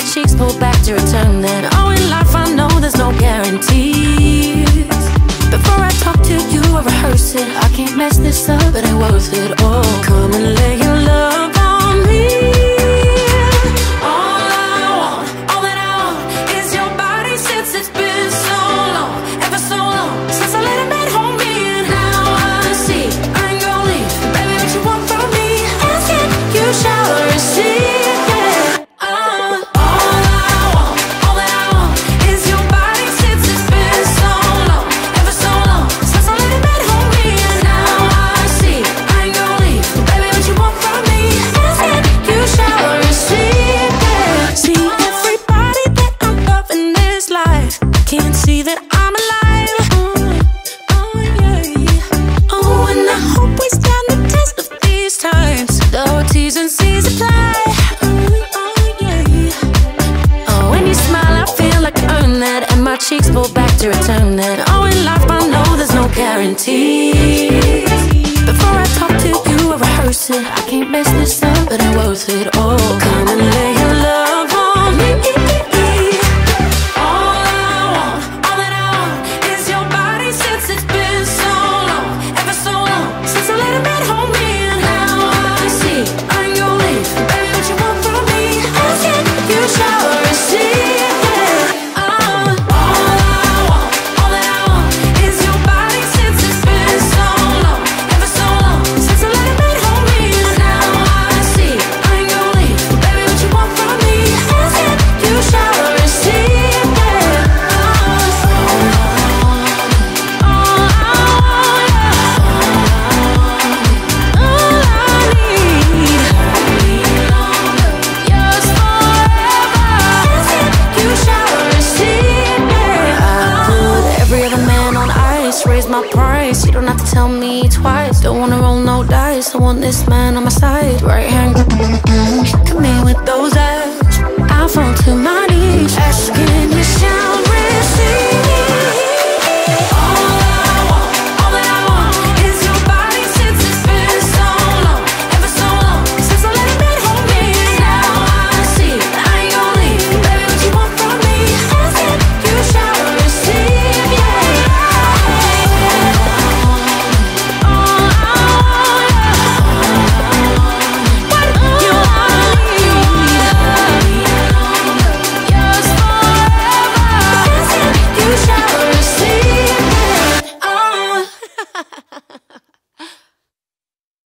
my cheeks pulled back to return that. Oh, in life I know there's no guarantees. Before I talk to you, I rehearse it. I can't mess this up, but ain't worth it. Oh, come and live. T's and C's apply. Oh, oh, when you smile, I feel like I own that. And my cheeks pull back to return that. Oh, in life, I know there's no guarantee. Before I talk to you, I rehearse it. I can't mess this up, but it was it. all. come and lay raise my price. You don't have to tell me twice. Don't wanna roll no dice. I want this man on my side. Right hand, look at me with those eyes. I fall to my